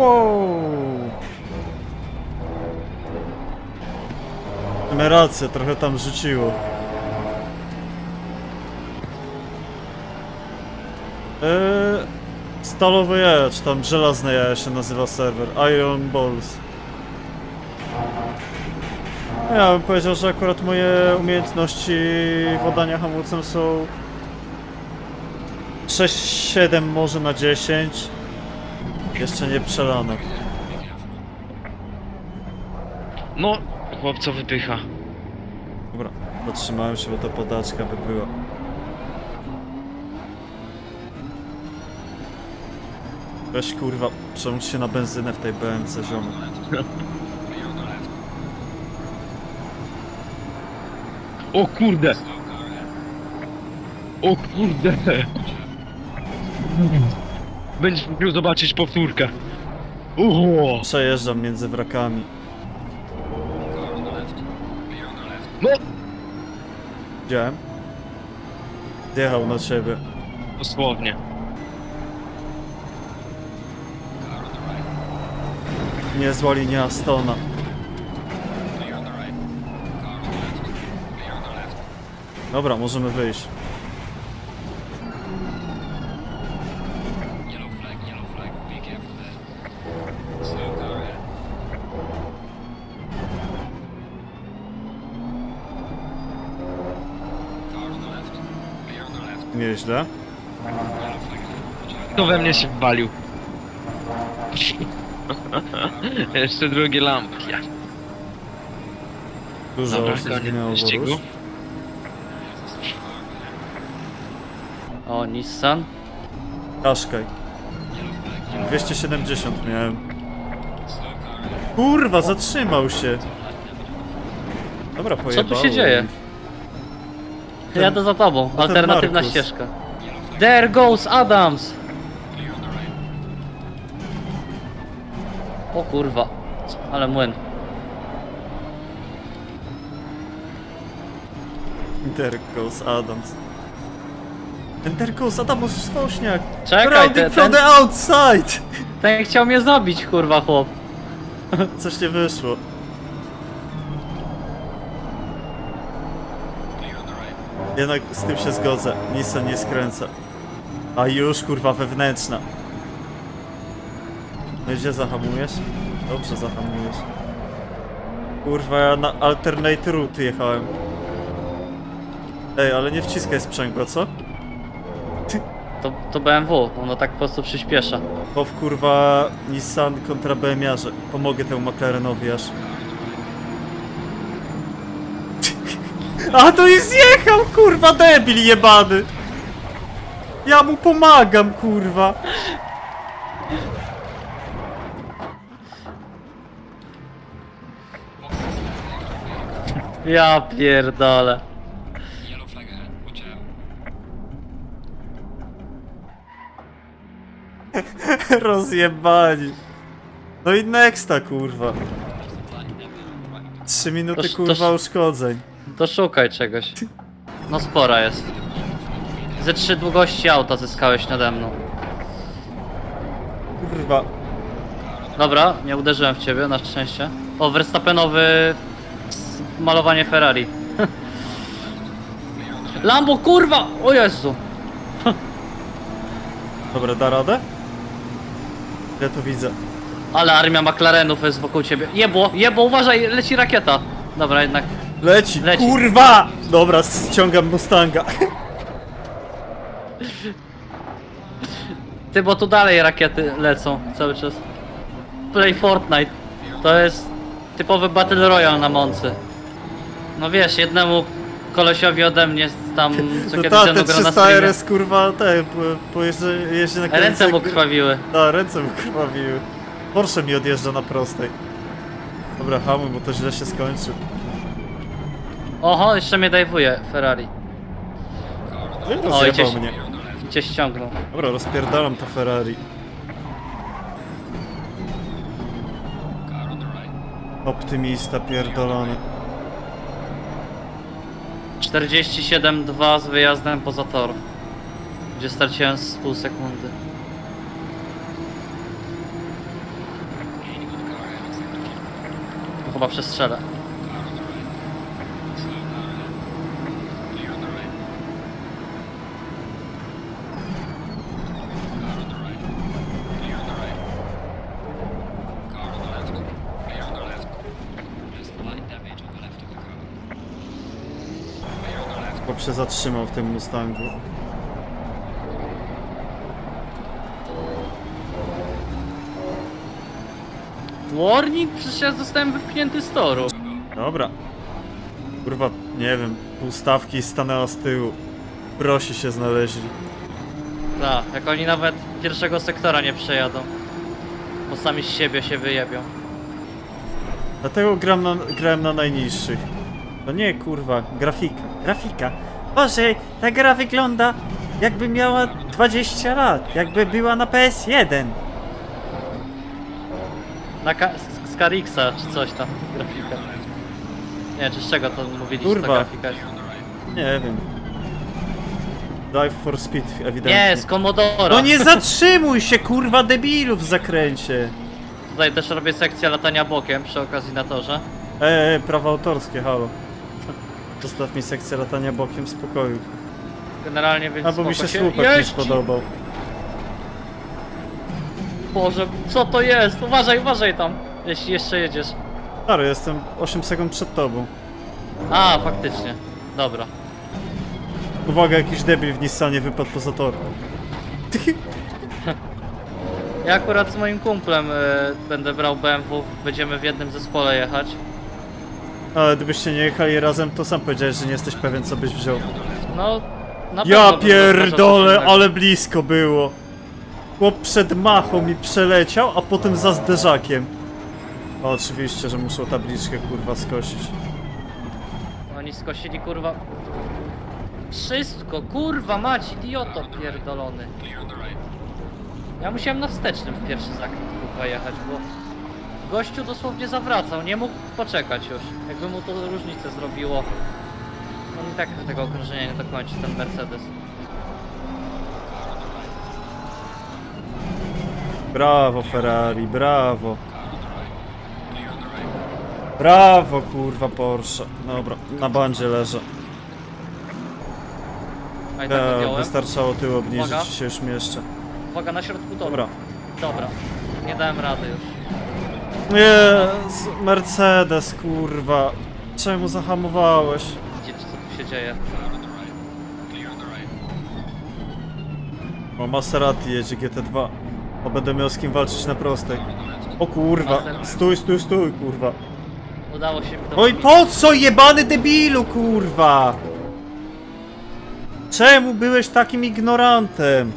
Wow! Ma rację, trochę tam rzuciło. Eee, stalowe jaja, czy tam żelazne jaja się nazywa serwer. Iron Balls. No Ja bym powiedział, że akurat moje umiejętności władania hamulcem są 6-7 może na 10. Jeszcze nie przelane. No, chłopco wypycha. Dobra, zatrzymałem się, bo to podaczka by była. Weź kurwa, przełącz się na benzynę w tej BMC ziomu. O kurde! O kurde! Będziesz mógł zobaczyć powtórkę. Uuu! Przejeżdżam między wrakami. No! Widziałem? Zjechał na ciebie. Dosłownie. Niezła linia Astona. Dobra, możemy wyjść. Nieźle. To we mnie się wwalił. Jeszcze drugie lampki. Dużo Dobra, osób zginęło wyścigu. O, Nissan. Kaszkaj. 270 miałem. Kurwa, zatrzymał się. Dobra, Co pojebało. tu się dzieje? Ten- Jadę za tobą. ten Alternatywna Markus. ścieżka. There goes Adams! O kurwa. Ale młyn. Intercos Adams. Intercos Adams Swośniak. Czekaj, ten- from ten- the outside. Ten chciał mnie zabić, kurwa chłop. Coś nie wyszło. Jednak z tym się zgodzę. Nissan nie skręca. A już kurwa wewnętrzna. No i gdzie zahamujesz? Dobrze zahamujesz. Kurwa ja na alternate route jechałem. Ej, ale nie wciskaj sprzęgła, co? To, to BMW, ono tak po prostu przyspiesza. Pow kurwa Nissan kontra BMiarze. Pomogę temu McLarenowi aż. A to i zjechał kurwa debil jebany! Ja mu pomagam kurwa! Ja pierdolę. Rozjebani. No i nexta kurwa. Trzy minuty To- to- kurwa uszkodzeń. To szukaj czegoś. No spora jest. Ze trzy długości auta zyskałeś nade mną. Kurwa. Dobra, nie uderzyłem w ciebie, na szczęście. O, Verstappenowy malowanie Ferrari. Lambo, kurwa! O Jezu! Dobra, da radę? Ja to widzę. Ale armia McLarenów jest wokół ciebie. Jebło, jebło, uważaj, leci rakieta. Dobra, jednak. Leci, Leci. kurwa! Dobra, ściągam Mustanga. Ty, bo tu dalej rakiety lecą cały czas. Play Fortnite. To jest typowy Battle Royale na Moncy. No wiesz, jednemu kolesiowi ode mnie tam co No kiedyś ta, te mną gra na 300 streamie. RS kurwa te, po, po jeździe, jeździ na Ręce mu krwawiły. Da, ręce mu krwawiły. Porsche mi odjeżdża na prostej. Dobra, hamuj, bo to źle się skończy. Oho, jeszcze mnie dajwuje Ferrari. No rozjebał gdzieś- mnie. Cię ściągnął. Dobra, rozpierdalam to Ferrari. Optymista pierdolony. 47,2 z wyjazdem poza tor. Gdzie straciłem z pół sekundy. Chyba przestrzelę. Chłop się zatrzymał w tym Mustangu. Warning? Przecież ja zostałem wypchnięty z toru. Dobra. Kurwa, nie wiem, półstawki stanęła z tyłu. Prosi się znaleźli. Tak, jak oni nawet pierwszego sektora nie przejadą. Bo sami z siebie się wyjebią. Dlatego gram na, grałem na najniższych. No nie, kurwa, grafika. Grafika. Boże, ta gra wygląda jakby miała 20 lat. Jakby była na PS1. Na ka- z, z Karixa czy coś tam, grafika. Nie, czy z czego to mówiliście, Kurwa. ta grafika? Nie wiem. Dive for speed, ewidentnie. Nie, z Commodora. No nie zatrzymuj się, kurwa, debilu w zakręcie. Tutaj też robię sekcję latania bokiem przy okazji na torze. Eee, prawa autorskie, halo. Zostaw mi sekcję latania bokiem w spokoju. Generalnie więc A bo mi się słupek nie spodobał. Boże, co to jest? Uważaj, uważaj tam, jeśli jeszcze jedziesz. Stary, jestem 8 sekund przed tobą. A, faktycznie. Dobra. Uwaga, jakiś debil w Nissanie wypadł poza tor. Ja akurat z moim kumplem y, będę brał BMW, będziemy w jednym zespole jechać. Ale gdybyście nie jechali razem, to sam powiedziałeś, że nie jesteś pewien, co byś wziął. No, na Ja bym pierdolę, ale blisko było. Chłop przed machą mi przeleciał, a potem za zderzakiem. No, oczywiście, że muszą tabliczkę kurwa skosić. Oni skosili kurwa. Wszystko, kurwa mać, idioto pierdolony. Ja musiałem na wstecznym w pierwszy zakręt kurwa jechać, bo gościu dosłownie zawracał, nie mógł poczekać już. Jakby mu to różnicę zrobiło. On i tak tego okrążenia nie dokończy, ten Mercedes. Brawo Ferrari, brawo. Brawo kurwa Porsche. Dobra, na bandzie leżę. A i tak Ja, odjąłem. wystarczało tył obniżyć Uwaga. się już mieszczę. Uwaga, na środku toru. Dobra. Dobra. Nie dałem rady już. Jest, Mercedes kurwa. Czemu zahamowałeś? Widzicie co tu się dzieje. O, Maserati jedzie GT2. O, będę miał z kim walczyć na prostej. O kurwa, stój, stój, stój, kurwa. Udało się mi to. Oj, po co jebany debilu, kurwa? Czemu byłeś takim ignorantem?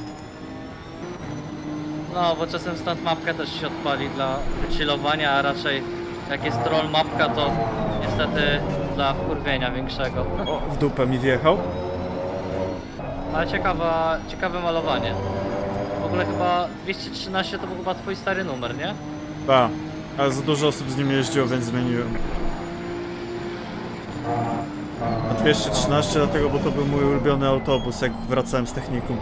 No, bo czasem stąd mapka też się odpali dla wychillowania, a raczej jak jest troll mapka, to niestety dla wkurwienia większego. O, w dupę mi wjechał. Ale ciekawa, ciekawe malowanie. W ogóle chyba 213 to był chyba twój stary numer, nie? Pa, ale za dużo osób z nim jeździło, więc zmieniłem. A 213 dlatego, bo to był mój ulubiony autobus, jak wracałem z technikum.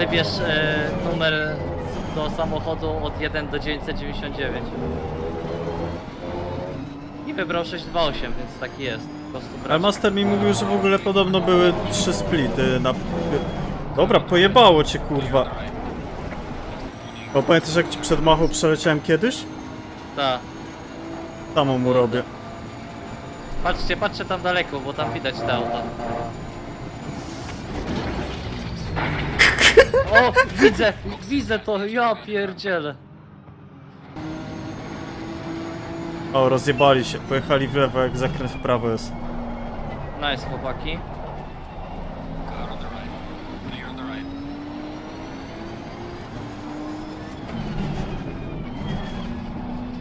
Wybierz e, numer do samochodu od 1 do 999. I wybrał 628, więc taki jest. Po prostu Ale. Master mi mówił, że w ogóle podobno były trzy splity na... Dobra, pojebało cię, kurwa. O, pamiętasz jak ci przed machą przeleciałem kiedyś? Ta. Samo mu robię. Patrzcie, patrzcie tam daleko, bo tam widać te auta. O, widzę, widzę to, ja pierdzielę. O, rozjebali się. Pojechali w lewo, jak zakręt w prawo jest. Nice, chłopaki.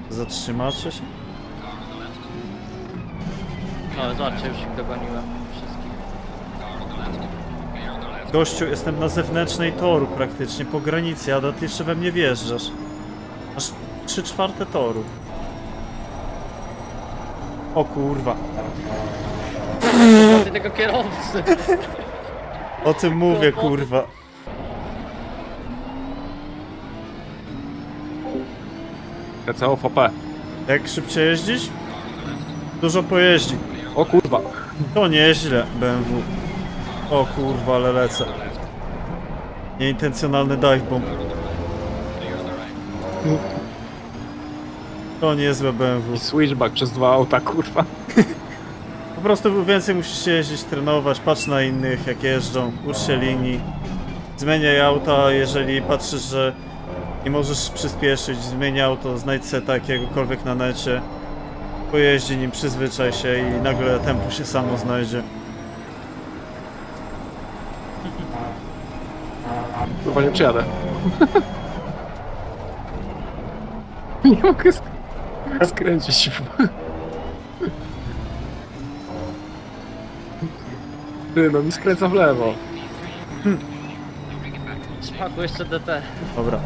Zatrzymacie się? No, zobaczcie, już ich dogoniłem. Gościu, jestem na zewnętrznej toru praktycznie, po granicy, a ty jeszcze we mnie wjeżdżasz. Aż 3 czwarte toru. O kurwa. Ty tego kierowcy. O tym mówię, kurwa. skręcało w OP. Jak szybciej jeździć? Dużo pojeździ. O kurwa. To nieźle, BMW. O kurwa, ale lecę. Nieintencjonalny dive bomb. To niezłe BMW. I switchback przez dwa auta, kurwa. Po prostu więcej musisz jeździć, trenować, patrz na innych jak jeżdżą, ucz się linii. Zmieniaj auta, jeżeli patrzysz, że nie możesz przyspieszyć, zmień auto, znajdź seta jakiegokolwiek na necie. Pojeździ nim, przyzwyczaj się i nagle tempo się samo znajdzie. Kurwa, nie przyjadę. nie mogę sk skręcić. Ty, no mi skręca w lewo. Szpaku jeszcze DT. Dobra.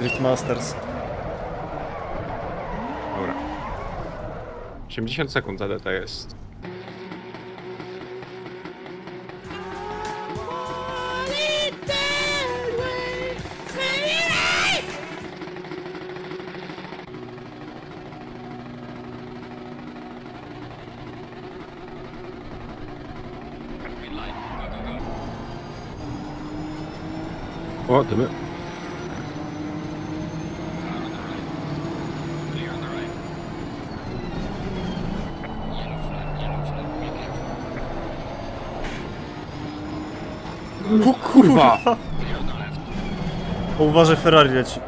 Drift Masters. Dobra. 80 sekund ZDT jest. O, dymy. O kurwa! O, uważaj, Ferrari leci.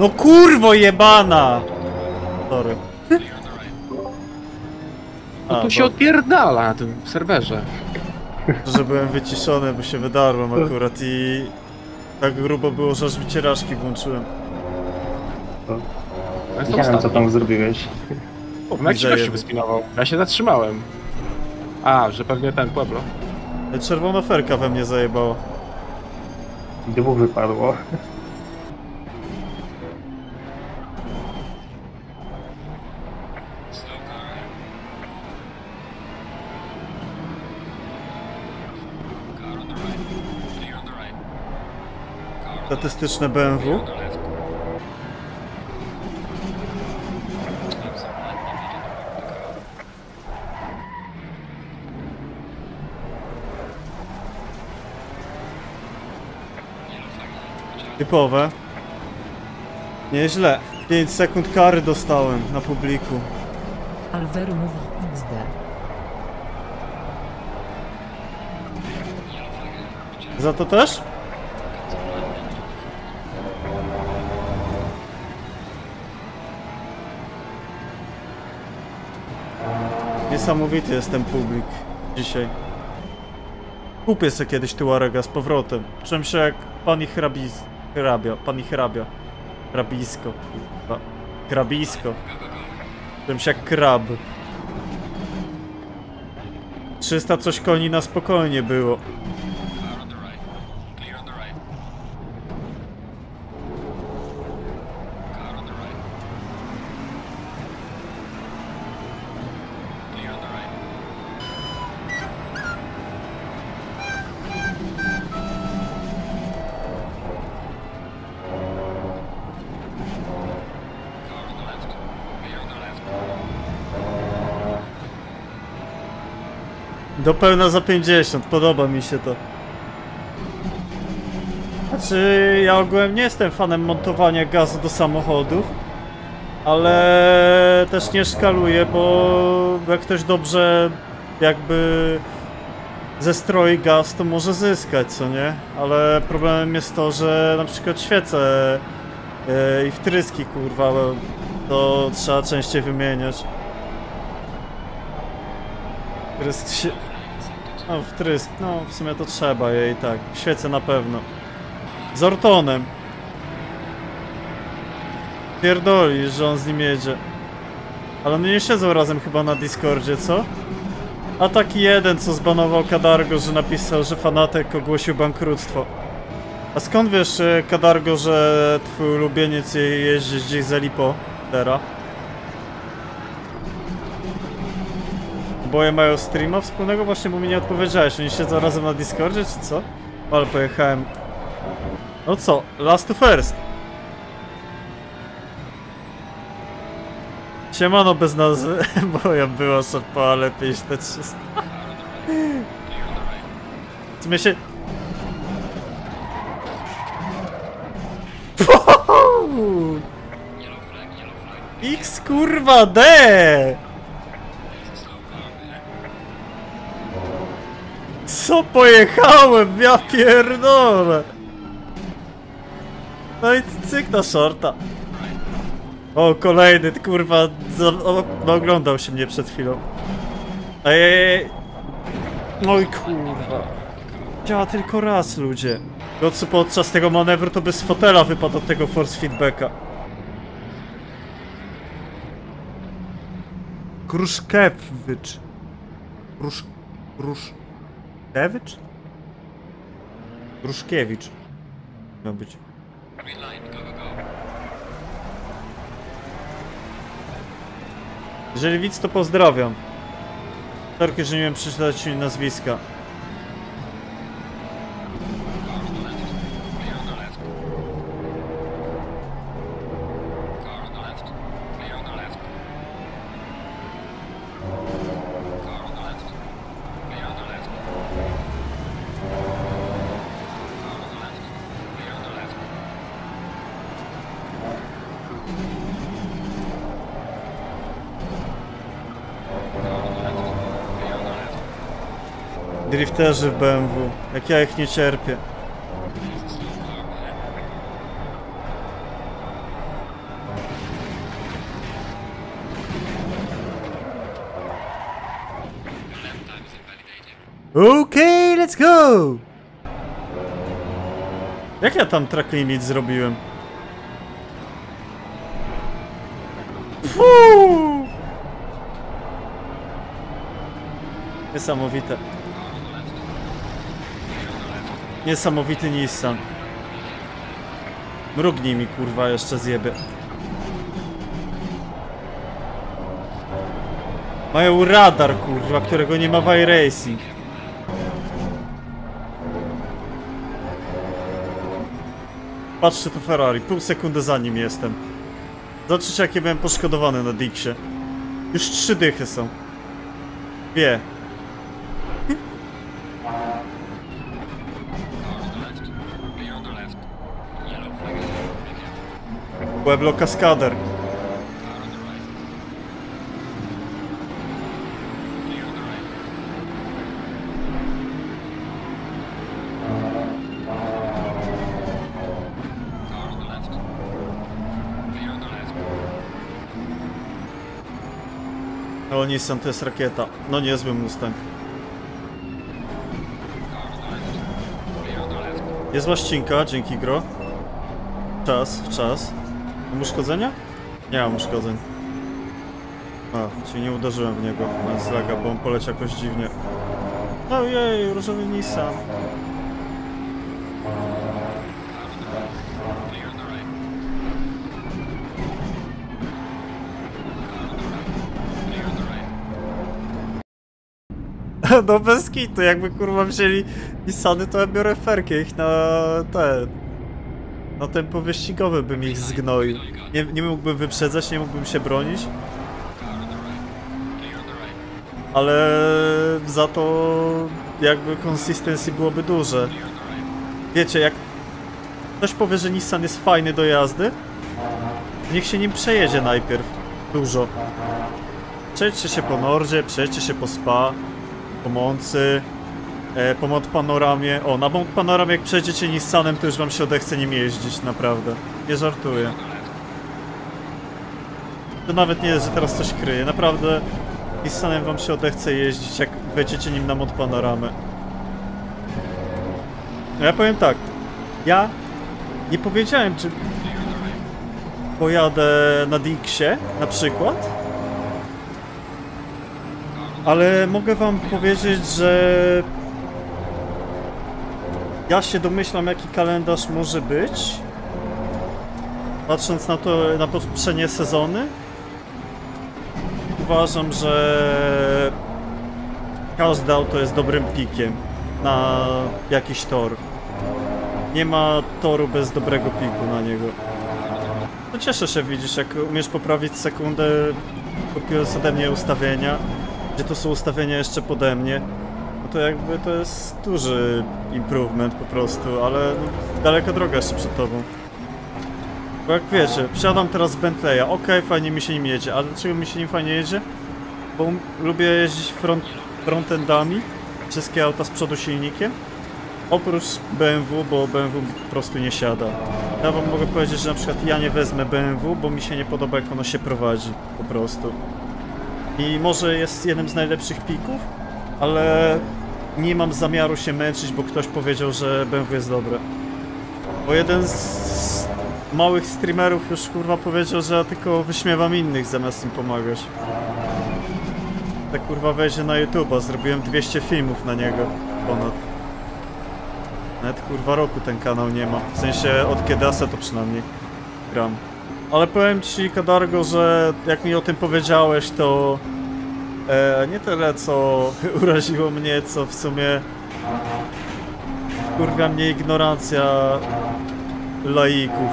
No kurwo jebana! Sorry. No A, tu się odpierdala na tym serwerze. Że byłem wyciszony, bo się wydarłem akurat i tak grubo było, że aż wycieraczki włączyłem. Ja jestem Widziałem co tam zrobiłeś. O, jak się gościu wyspinował? Ja się zatrzymałem. A, że pewnie ten Pueblo. Czerwona ferka we mnie zajebała. Dwóch wypadło. Statystyczne BMW. Typowe. Nieźle. 5 sekund kary dostałem na publiku. Alvero mówi XD. Za to też? Niesamowity jest ten publik dzisiaj. Kupię sobie kiedyś Tuarega z powrotem. Czym się jak pani hrabis... hrabia, pani hrabia. Hrabisko. Krabisko. Czym się jak krab. 300 coś koni na spokojnie było. Do pełna za 50, podoba mi się to. Znaczy, ja ogółem nie jestem fanem montowania gazu do samochodów, ale też nie szkaluję, bo jak ktoś dobrze jakby zestroi gaz, to może zyskać, co nie? Ale problemem jest to, że na przykład świece yy, i wtryski, kurwa, to trzeba częściej wymieniać. Się... No, wtrysk, no w sumie to trzeba jej tak. Świecę na pewno. Z Ortonem. Pierdoli, że on z nim jedzie. Ale oni nie siedzą razem chyba na Discordzie, co? A taki jeden, co zbanował Kadargo, że napisał, że fanatek ogłosił bankructwo. A skąd wiesz, e, Kadargo, że twój ulubieniec je- jeździ gdzieś za Lipo teraz? oboje mają streama wspólnego? Właśnie, bo mi nie odpowiedziałeś. Oni siedzą razem na Discordzie, czy co? Ale pojechałem. No co? Last to first. Siemano bez nazwy, bo ja była szepa lepiej niż te 300. W sumie się... X kurwa D! Co pojechałem? Ja pierdolę! No i cyk na shorta. O, kolejny, kurwa, no, oglądał się mnie przed chwilą. Ej, ej. Oj kurwa. Działa tylko raz, ludzie. To co podczas tego manewru to bez fotela wypadł od tego force feedbacka. Kruszkewicz. Krusz... Kruszkewicz? Kruszkiewicz. Miał być. Jeżeli widz, to pozdrawiam. Sorki, że nie wiem przeczytać nazwiska. Drifterzy w BMW. Jak ja ich nie cierpię. Okej, let's go! Jak ja tam track limit zrobiłem? Fuu! Niesamowite. Niesamowity Nissan. Mrugnij mi kurwa jeszcze zjebie. Mają radar kurwa, którego nie ma w iRacing. Patrzcie to Ferrari, pół sekundy za nim jestem. Zobaczycie jakie byłem poszkodowany na Dixie. Już trzy dychy są. Dwie. Pueblo Cascader. O, Nissan to jest rakieta. No niezły Mustang. Jest łaścinka, dzięki gro. Czas, w czas. Mam uszkodzenia? Nie mam uszkodzeń. A, czyli nie uderzyłem w niego. Mam zlaga, bo on poleciał jakoś dziwnie. Ojej, różowy Nissan. No bez kitu, jakby kurwa wzięli Nissany, to ja biorę ferkę ich na ten... Na tempo wyścigowe bym ich zgnoił. Nie, nie mógłbym wyprzedzać, nie mógłbym się bronić. Ale za to jakby consistency byłoby duże. Wiecie, jak ktoś powie, że Nissan jest fajny do jazdy, niech się nim przejedzie najpierw. Dużo. Przejdźcie się po Nordzie, przejdźcie się po Spa, po Moncy, e, po Mont Panoramie. O, na Mont Panoramie jak przejdziecie Nissanem, to już wam się odechce nim jeździć, naprawdę. Nie żartuję. To nawet nie jest, że teraz coś kryje. Naprawdę Nissanem wam się odechce jeździć, jak wejdziecie nim na Mont Panoramę. No ja powiem tak. Ja nie powiedziałem, czy pojadę na Dixie na przykład. Ale mogę wam powiedzieć, że ja się domyślam jaki kalendarz może być. Patrząc na to, na poprzednie sezony. Uważam, że każde auto jest dobrym pikiem na jakiś tor. Nie ma toru bez dobrego piku na niego. No cieszę się, widzisz, jak umiesz poprawić sekundę kupiłem ode mnie ustawienia, gdzie to są ustawienia jeszcze pode mnie, to jakby to jest duży improvement po prostu, ale no, daleka droga jeszcze przed tobą. Bo jak wiecie, wsiadam teraz w Bentleya, okej, fajnie mi się nim jedzie, ale dlaczego mi się nim fajnie jedzie? Bo lubię jeździć front, frontendami, wszystkie auta z przodu silnikiem, oprócz BMW, bo BMW po prostu nie siada. Ja wam mogę powiedzieć, że na przykład ja nie wezmę BMW, bo mi się nie podoba jak ono się prowadzi, po prostu. I może jest jednym z najlepszych pików, ale nie mam zamiaru się męczyć, bo ktoś powiedział, że BMW jest dobre. Bo jeden z małych streamerów już kurwa powiedział, że ja tylko wyśmiewam innych zamiast im pomagać. Tak kurwa wejdzie na YouTube'a, zrobiłem 200 filmów na niego ponad. Nawet kurwa roku ten kanał nie ma. W sensie od Kedasa to przynajmniej gram. Ale powiem ci Kadargo, że jak mi o tym powiedziałeś, to nie tyle co uraziło mnie, co w sumie kurwa mnie ignorancja laików.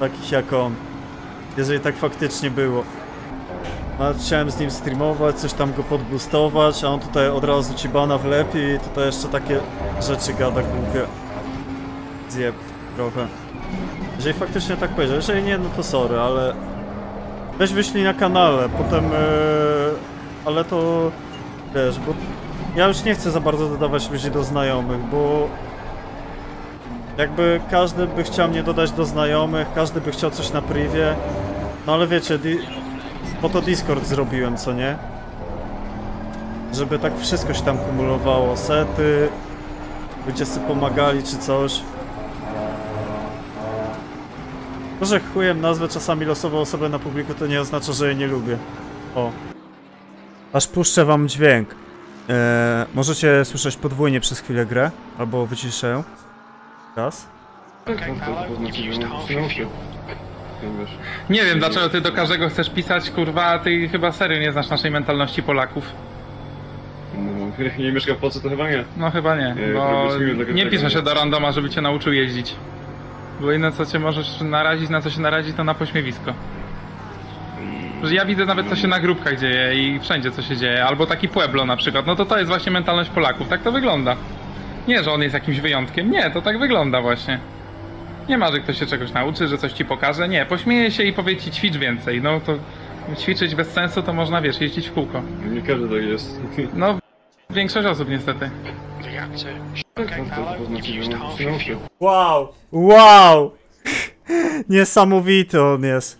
Takich jak on. Jeżeli tak faktycznie było. Nawet chciałem z nim streamować, coś tam go podboostować, a on tutaj od razu ci bana wlepi i tutaj jeszcze takie rzeczy gada głupie. Zjeb trochę. Jeżeli faktycznie tak powiedział, jeżeli nie, no to sorry, ale... Weź wyślij na kanale, potem... Yy... Ale to... Wiesz, bo... Ja już nie chcę za bardzo dodawać ludzi do znajomych, bo... Jakby każdy by chciał mnie dodać do znajomych, każdy by chciał coś na privie. No ale wiecie, di- po to Discord zrobiłem, co nie? Żeby tak wszystko się tam kumulowało, sety, ludzie sobie pomagali czy coś. To, że chujem nazwę czasami losową osobę na publiku, to nie oznacza, że jej nie lubię. O. Aż puszczę wam dźwięk. Eee, możecie słyszeć podwójnie przez chwilę grę, albo wyciszę. Raz. Nie wiem dlaczego ty do każdego chcesz pisać, kurwa, a ty chyba serio nie znasz naszej mentalności Polaków. No, nie mieszkam w Polsce, to chyba nie. No chyba nie, Nie, bo nie pisze się do randoma, żeby cię nauczył jeździć. Bo inne co cię możesz narazić, na co się narazić, to na pośmiewisko. Że ja widzę nawet co się na grupkach dzieje i wszędzie co się dzieje, albo taki Pueblo na przykład, no to to jest właśnie mentalność Polaków, tak to wygląda. Nie, że on jest jakimś wyjątkiem, nie, to tak wygląda właśnie. Nie ma, że ktoś się czegoś nauczy, że coś ci pokaże, nie, pośmieje się i powie ci ćwicz więcej, no to ćwiczyć bez sensu to można, wiesz, jeździć w kółko. Nie każdy tak jest. No, większość osób niestety. Znaczy, się nauczył. Wow! Wow! Niesamowity on jest.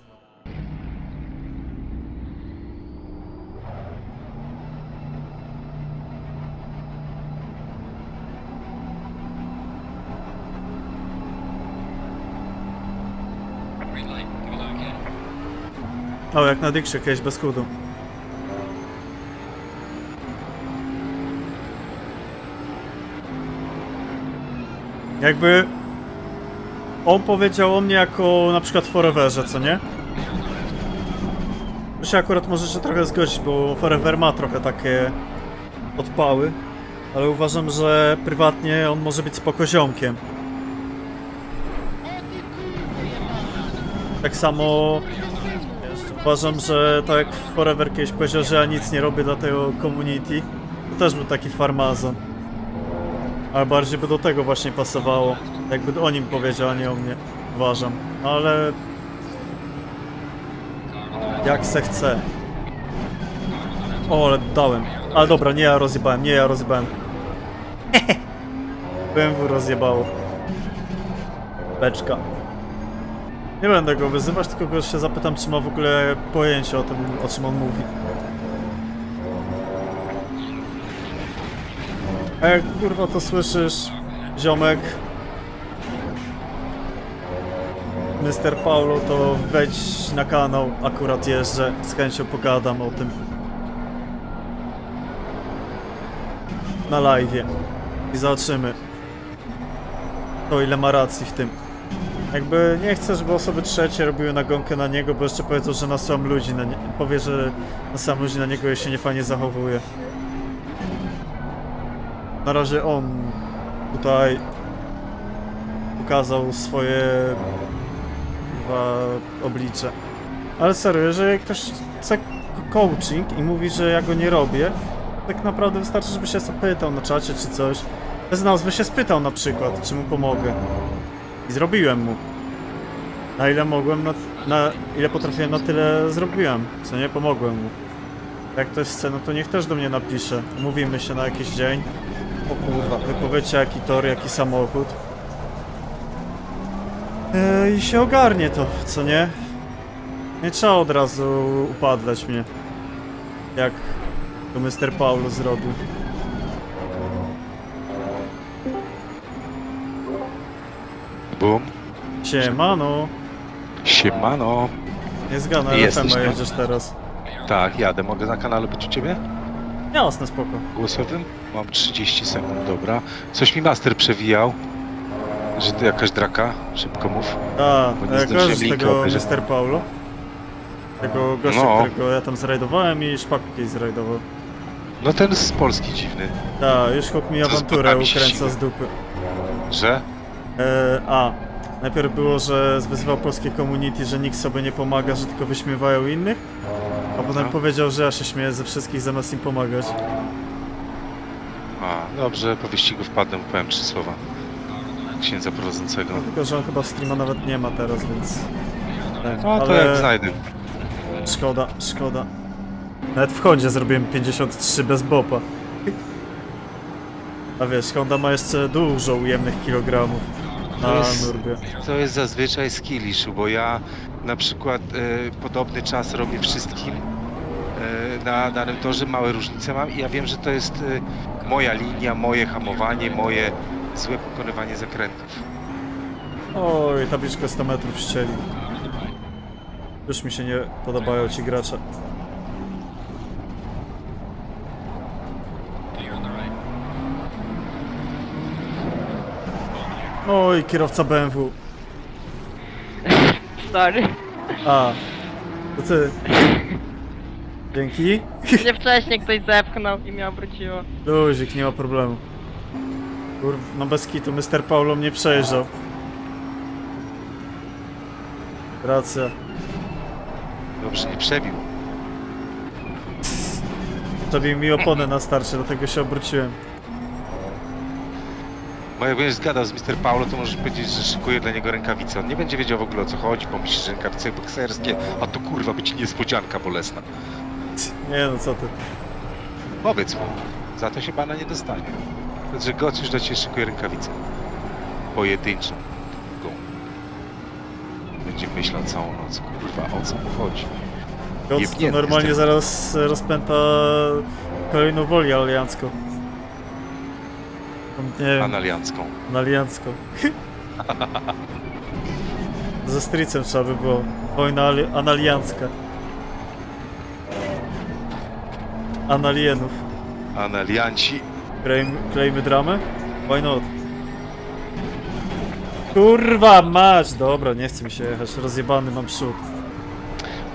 O, jak na Dixie kiedyś bez chudu. Jakby on powiedział o mnie jako na przykład Foreverze, co nie? To się akurat możecie trochę zgodzić, bo Forever ma trochę takie odpały, ale uważam, że prywatnie on może być spokoziomkiem. Tak samo uważam, że tak jak Forever kiedyś powiedział, że ja nic nie robię dla tego community, to też był taki farmazon. Ale bardziej by do tego właśnie pasowało. Jakby o nim powiedział, a nie o mnie. Uważam. Ale... Jak se chce. O, ale dałem. Ale dobra, nie ja rozjebałem, nie ja rozjebałem. BMW rozjebało. Beczka. Nie będę go wyzywać, tylko go się zapytam, czy ma w ogóle pojęcie o tym, o czym on mówi. Jak kurwa to słyszysz, ziomek, Mr. Paulo, to wejdź na kanał, akurat jeżdżę, z chęcią pogadam o tym. Na live'ie. I zobaczymy. To ile ma racji w tym. Jakby nie chcę, żeby osoby trzecie robiły nagonkę na niego, bo jeszcze powiedzą, że nasyłam ludzi na nie... Powie, że nasyłam ludzi na niego się nie fajnie zachowuje. Na razie on tutaj pokazał swoje chyba oblicze. Ale serio, jeżeli ktoś chce coaching i mówi, że ja go nie robię, tak naprawdę wystarczy, żeby się zapytał na czacie czy coś. Bez nas się spytał na przykład, czy mu pomogę. I zrobiłem mu. Na ile mogłem, na, na ile potrafiłem, na tyle zrobiłem. Co nie, pomogłem mu. Jak ktoś chce, no to niech też do mnie napisze. Umówimy się na jakiś dzień. O kurwa, wypowiecie jaki tor, jaki samochód. Yy, I się ogarnie to, co nie? Nie trzeba od razu upadlać mnie. Jak to Mr. Paulo zrobił. Bum. Siemano. Siemano. Nie zgadnę, Jesteś, FM no. jedziesz teraz. Tak, jadę. Mogę na kanale być u ciebie? Jasne, spoko. Głosowym? Mam 30 sekund, dobra. Coś mi master przewijał. Że to jakaś draka. Szybko mów. A, kojarzysz tego obejrzeć. Mr. Paulo? Tego gościa, No. którego ja tam zrajdowałem i szpaku kiedyś zrajdował. No ten z Polski dziwny. Tak, już chłop mi awanturę ukręca z dupy. Że? E, a, najpierw było, że wyzywał polskie community, że nikt sobie nie pomaga, że tylko wyśmiewają innych. A potem No. powiedział, że ja się śmieję ze wszystkich zamiast im pomagać. A, dobrze, po wyścigu wpadłem, powiem trzy słowa. Księdza prowadzącego. No, tylko, że on chyba streama nawet nie ma teraz, więc... Tak, No to ale jak znajdę. szkoda, szkoda. Nawet w Hondzie zrobiłem 53 bez bopa. A wiesz, Honda ma jeszcze dużo ujemnych kilogramów na To jest- nurbie. To jest zazwyczaj skill issue, bo ja na przykład e, podobny czas robię wszystkim na danym torze, małe różnice mam i ja wiem, że to jest e, moja linia, moje hamowanie, moje złe pokonywanie zakrętów. Oj, tabliczkę 100 metrów ścieli. Już mi się nie podobają ci gracze. Oj, kierowca BMW. Sorry. A, to ty. Dzięki. Nie wcześniej ktoś zepchnął i mnie obróciło. Luzik, nie ma problemu. Kur... No bez kitu, Mr. Paulo mnie przejeżdżał. Racja. Dobrze, nie przebił. Przebił mi oponę na starcie, dlatego się obróciłem. Bo jak będziesz zgadał z Mr. Paulo, to możesz powiedzieć, że szykuję dla niego rękawice. On nie będzie wiedział w ogóle o co chodzi, pomyśli, że rękawice bokserskie, a to kurwa być niespodzianka bolesna. Nie no, co ty. Powiedz mu, za to się pana nie dostanie. Powiedz, że gość już dla ciebie szykuje rękawicę. Pojedynczą. Drugą. Będzie myślał całą noc, kurwa, o co mu chodzi. Goc to normalnie zaraz rozpęta kolejną wolię aliancką. Nie wiem, Analiancką. analiancką. Ze stricem trzeba by było. Wojna ali- analiancka. Analienów. Analianci. Klejmy, klejmy dramę? Why not? Kurwa mać! Dobra, nie chce mi się jechać, rozjebany mam przód.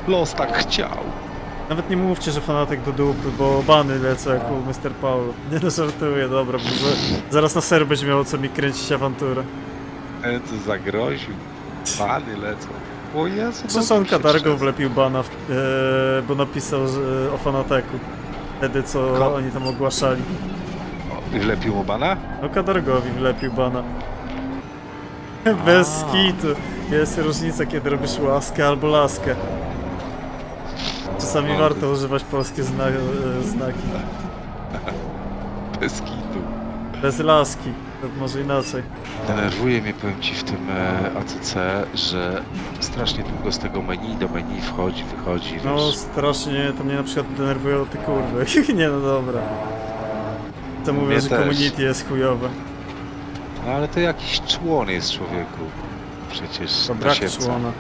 Los tak chciał. Nawet nie mówcie, że fanatyk do dupy, bo bany lecą jak u Mr. Paulo. Nie no, żartuję, dobra, bo za, zaraz na serio będzie miało co mi kręcić awanturę. E, co zagroził. Pany lecą. O Jezu. Przeszonka dobrze Dargo wlepił bana, w, e, bo napisał że, o fanateku. Wtedy co Ko- oni tam ogłaszali. O, Wlepił mu bana? No Kadargowi wlepił bana. Bez kitu. Jest różnica, kiedy robisz łaskę albo laskę. Czasami No, warto to- używać polskie zna e, znaki. Bez kitu. Bez laski. To może inaczej. Denerwuje mnie, powiem ci, w tym e, ACC, że strasznie długo z tego menu do menu wchodzi, wychodzi, No wiesz. strasznie, to mnie na przykład denerwują te kurwy. Nie no dobra. To mówią, Mnie że też. community jest chujowe. No ale to jakiś człon jest człowieku. Przecież To brak człona.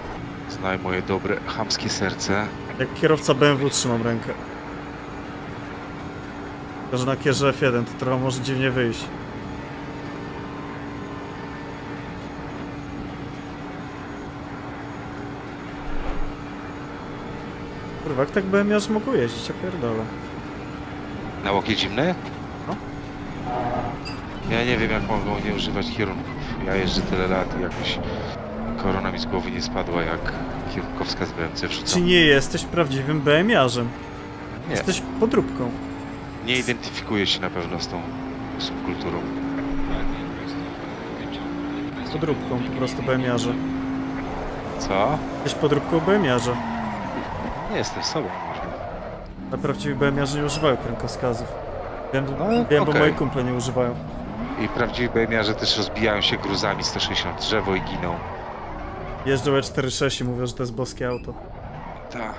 Znaj moje dobre, chamskie serce. Jak kierowca BMW trzymam rękę. Że na kierze F1 to trochę może dziwnie wyjść. Kurwa, tak byłem, ja mogę jeździć, ja pierdolę. Na łokie zimne? No. Ja nie wiem jak mogą nie używać kierunków. Ja jeżdżę tyle lat i jakoś korona mi z głowy nie spadła jak kierunkowskaz w ręce Czy wrzucony. nie jesteś prawdziwym BM-iarzem? Nie, Jesteś podróbką. nie identyfikuję się na pewno z tą subkulturą. Podróbką po prostu BM-iarza. Co? Jesteś podróbką BM-iarza. Nie jestem sobą może. A prawdziwi BM-iarzy nie używają kierunkowskazów. Wiem, No, wiem bo okej. moi kumple nie używają. I prawdziwi BMiarze też rozbijają się gruzami 160 drzewo i giną. Jeżdżą E46 i mówią, że to jest boskie auto. Tak.